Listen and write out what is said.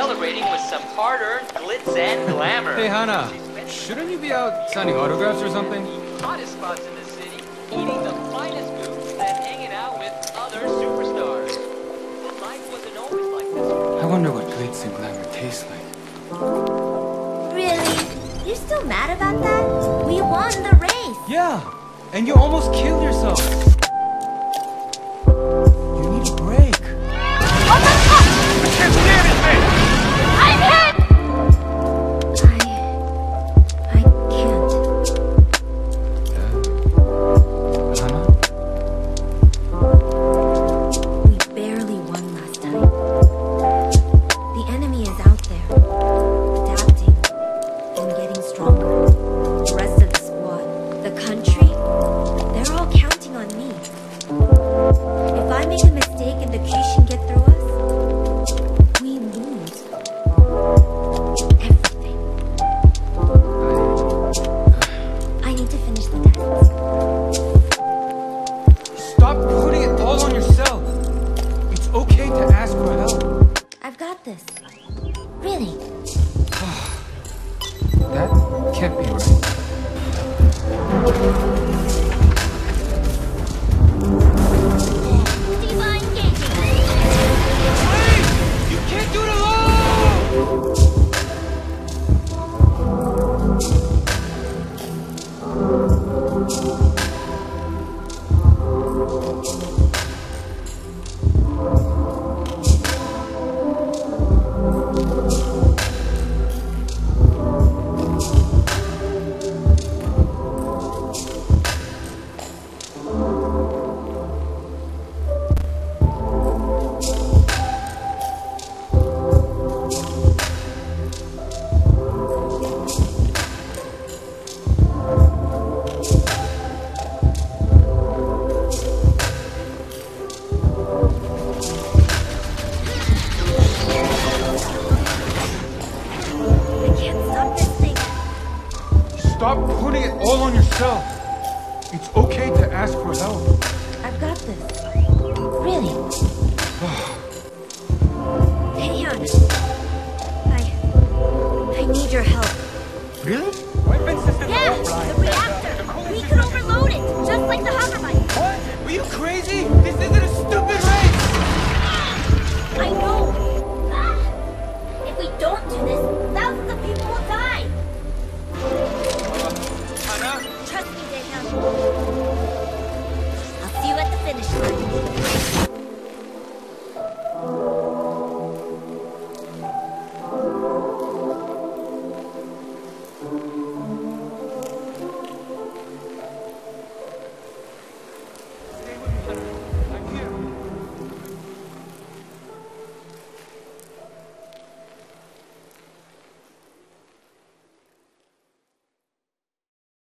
celebrating with some hard-earned glitz and glamour. Hey, Hana. Shouldn't you be out signing autographs or something? Hottest spots in the city, eating the finest food, and hanging out with other superstars. But life wasn't always like this. I wonder what glitz and glamour tastes like. Really? You're still mad about that? We won the race. Yeah, and you almost killed yourself. Got this. Really. That can't be right. Divine Gaging. You can't do it alone! I Stop putting it all on yourself. It's okay to ask for help. Line.